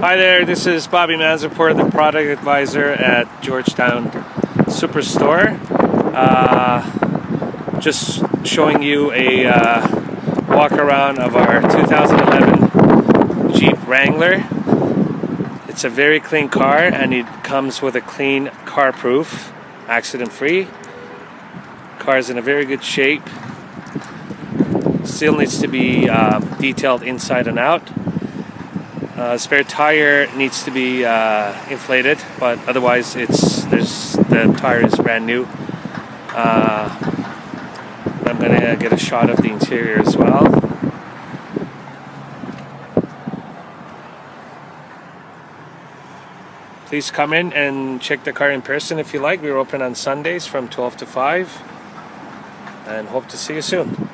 Hi there, this is Bobby Manzaport, the product advisor at Georgetown Superstore. Uh, just showing you a uh, walk around of our 2011 Jeep Wrangler. It's a very clean car and it comes with a clean CarProof, accident free. Car is in a very good shape. Still needs to be uh, detailed inside and out. Uh, spare tire needs to be uh, inflated, but otherwise it's there's the tire is brand new. Uh, I'm gonna get a shot of the interior as well. Please come in and check the car in person if you like. We're open on Sundays from 12 to 5 and hope to see you soon.